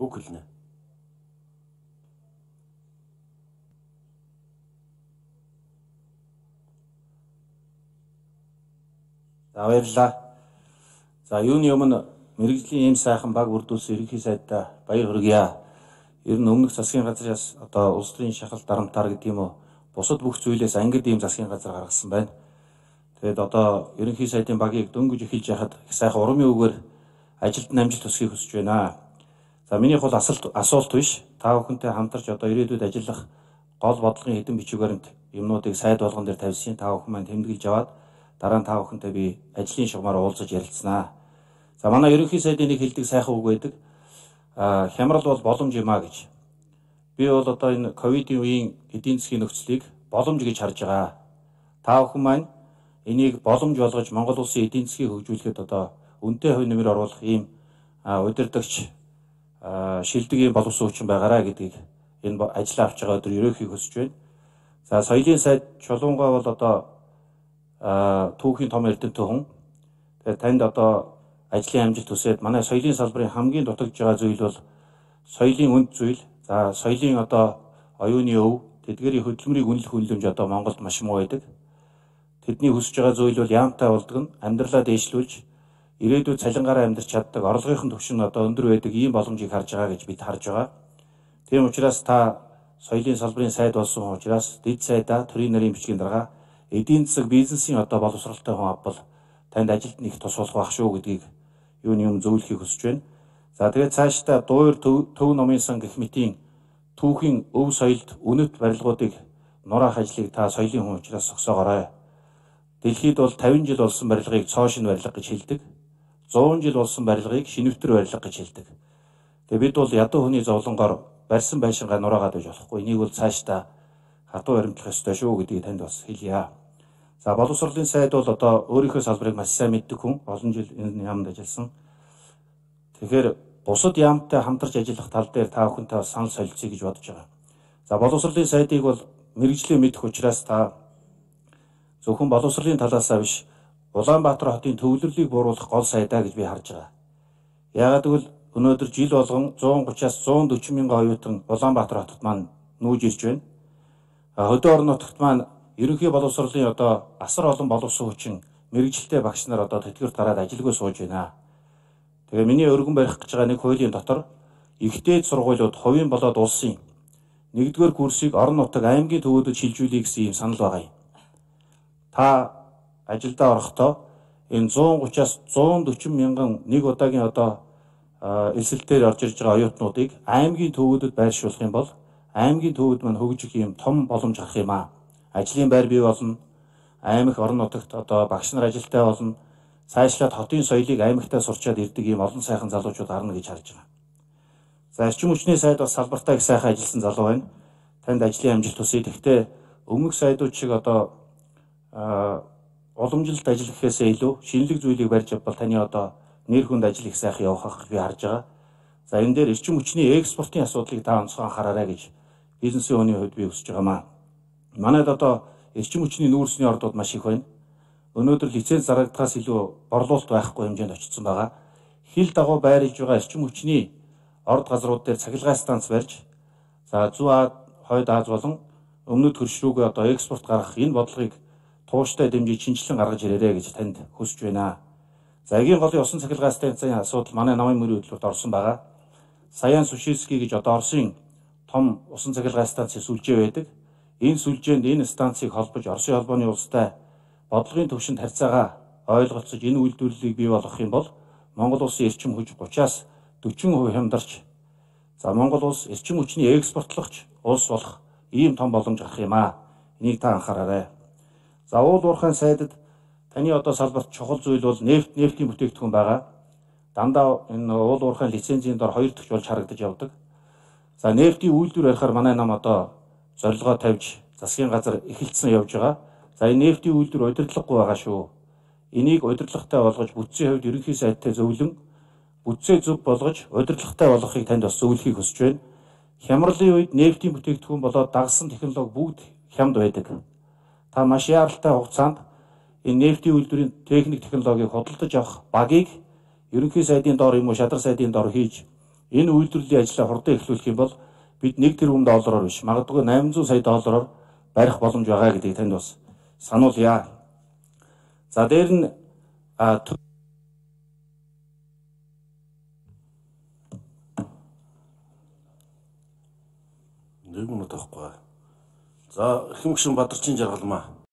үг хэлнэ. За баярлалаа. За юуны өмнө мэрэгжлийн ийм сайхан баг үрдүүлсэн ерөнхий сайдаа баяр хүргье. Ер нь өмнөх засгийн газраас одоо улс төрийн шахалт дарамтаар гэдэг юм уу бусад бүх зүйлээс ангид ийм засгийн газар гаргасан байна. Тэгээд одоо ерөнхий сайдын багийг дөнгөж эхэлж яхад их сайхан урмын үгээр ажилд намжилт төсөхийг хүсэж байна. За минийх бол асуулт асуулт биш. Та бүхэнтэй хамтарч одоо ирээдүйд ажиллах гол бодлогын хэдэн бичвэрэнт юмнуудыг сайд болгон дээр тавьсан. Та бүхэн маань тэмдэглэж аваад дараа нь та бүхэнтэй би ажлын шугамаар уулзаж ярилцсанаа. За манай ерөнхий сайдын нэг хэлдэг сайхан үг байдаг. А хямрал бол боломж юм а гэж. Би бол одоо энэ ковидын үеийн эдийн засгийн нөхцөлийг боломж гэж харж байгаа. Та бүхэн маань энийг боломж болгож Монгол улсын эдийн засгийг хөгжүүлэхэд одоо үнэтэй хувь нэмэр оруулах ийм удирдагч шилдэг ийм боловсон хүчин байгаараа гэдгийг энэ ажил авч байгаа өдөр ерөөхдөө хүсэж байна. За соёлын сайд чулуунгаа бол одоо түүхийн том эрдэнэтэй хүн. Тэгээд танд одоо ажлын амжилт төсөөд манай соёлын салбарын хамгийн дутагдж байгаа зүйл бол соёлын үнд зүйл. За соёлын одоо оюуны өв, тэдгэрийн хөдөлмөрийг үнэлэх үнэлэмж одоо Монголд маш муу байдаг. Тэдний хүсэж байгаа зүйл бол яамтай болдог нь амьдралаа дээшлүүлж ирээдүйд цалингаараа амьдрч чаддаг орлогын түвшин одоо өндөр байдаг ийм боломжийг харж байгаа гэж бид харж байгаа. Тийм учраас та соёлын салбарын сайд болсон учраас дэд сайдаа төрийн нарийн бичгийн дарга эдийн засаг бизнесийн одоо боловсралтай хүн авбал танд ажилд нэг тус болох байх шүү гэдгийг юуны юм зөвлөхийг хүсэж байна. За тэгээд цаашдаа дуур төв номын сан гэх мэтийн түүхийн өв соёлд үнэт барилгуудыг нураах ажлыг та соёлын хүн учраас зогсоогоорой. Дэлхийд бол 50 жил болсон барилгыг цоо шин барилга гэж хэлдэг. 100 жил болсон барилгыг шинэвтер барилга гэж хэлдэг. Тэгээд бид бол ядуу хүний зовлонгоор барьсан байшингаа нураагаад байж болохгүй. Энийг бол цаашдаа хатуу баримтлах ёстой шүү гэдгийг танд бас хэлье. За боловсролын сайд бол одоо өөрийнхөө салбарыг маш сайн мэддэг хүн. Олон жил энэ яамд ажилласан. Тэгэхээр бусад яамтай хамтарч ажиллах тал дээр та бүхэнтэй санал солилцъя гэж бодож байгаа. За боловсролын сайдыг бол мэрэгжлээ мэдэх учраас та зөвхөн боловсролын талаасаа биш Улаанбаатар хотын төвлөрлийг бууруулах гол сайдаа гэж би харж байгаа. Яагаад гэвэл өнөөдөр жил болгон 130-аас 140 мянган оюутан Улаанбаатар хотод маань нүүж ирж байна. Хөдөө орон нутагт маань ерөнхий боловсролын одоо асар олон боловсон хүчин мэрэгжилтэй багш нар одоо тэтгэвэр тараад ажилгүй сууж байна. Тэгээ миний өргөн барих гэж байгаа нэг хуулийн дотор ихтэй сургуулиуд хувийн болоод улсын нэгдүгээр курсыг орон нутаг аймгийн төвөдөд шилжүүлэх гэсэн юм санал байгаа юм. Та ажилдаа орохдоо энэ 130-аас 140 мянган нэг удаагийн одоо эсэлтээр орж ирж байгаа оюутнуудыг аймгийн төвөдөд байршуулах юм бол аймгийн төвөд маань хөгжих юм том боломж гарах юм аа ажлын байр бий болно. Аймаг орон нутагт одоо багш нар ажилтаа болно. Цаашлаад хотын соёлыг аймагтаа сурчаад ирдэг ийм олон сайхан залуучууд гарна гэж харж байгаа. За эрчим хүчний сайд бас салбартаа их сайхан ажилласан залуу байна. Танд ажлын амжилт хүсье. Гэхдээ өмнөх сайдууд шиг одоо уламжилт ажил гэхээсээ илүү шинэлэг зүйлийг барьж авбал таны одоо нэр хүнд ажил их сайхан явах би харж байгаа. За энэ дээр эрчим хүчний экспортын асуудлыг та онцгой анхаараарай гэж бизнесийн хүний хувьд би өсөж байгаа маа. Манайд одоо эрчим хүчний нүүрсний ордууд маш их байна. Өнөөдөр лиценз зарагдахаас илүү борлуулалт байхгүй хэмжээнд очсон байгаа. Хил дагуу байрлаж байгаа эрчим хүчний орд газрууд дээр цахилгаан станц барьж за зүү Аз, хойд Аз болон өмнөд хөрш рүүгээ одоо экспорт гаргах энэ бодлогыг тууштай дэмжиж шинжилэн гаргаж ирээрэй гэж танд хүсэж байна. За эгийн голын усан цахилгаан станцын асуудал манай намын мөрийн хөтөлбөрт орсон байгаа. Саян Сушилский гэж одоо Оросын том усан цахилгаан станцын сүлжээ байдаг. Энэ сүлжээнд энэ станцыг холбож Оросын холбооны улстай бодлогын төвшөнд харьцаагаа ойлголцож энэ үйлдвэрлэлийг бий болгох юм бол Монгол улсын эрчим хүч 30-аас 40% хямдарч за Монгол улс эрчим хүчний экспортлогч улс болох ийм том боломж гарах юм аа. Энийг та анхаараарай. За уул уурхайн сайдад таны одоо салбарт чухал зүйл бол нефт нефтийн бүтээгдэхүүн байгаа. Дандаа энэ уул уурхайн лицензийн дор хоёр дахь болж харагдаж явдаг. За нефтийн үйлдвэр барихаар манай нам одоо зорилгоо тавьж засгийн газар эхэлсэн явж байгаа. За энэ нефтийн үйлдвэр удирдлаггүй байгаа шүү. Энийг удирдлагатай болгож бүтцийн хувьд ерөнхий сайдтай зөвлөн бүтцээ зөв болгож удирдлагатай болгохыг танд бас зөвлөхийг хүсэж байна. Хямралын үед нефтийн бүтээгдэхүүн болоод дагсан технологи бүгд хямд байдаг. Та маш яаралтай хугацаанд энэ нефтийн үйлдвэрийн техник технологиг худалдаж авах багийг ерөнхий сайдын доор юм уу шадар сайдын доор хийж энэ үйлдвэрлэлийн ажлаа хурдан эхлүүлэх юм бол бид 1 тэрбум доллараар биш магадгүй 800 сая доллараар барих боломж байгаа гэдгийг танд бас сануулъя. За дээр нь нэг минут авахгүй. За, хэм гүшин Бадарчин жаргалмаа.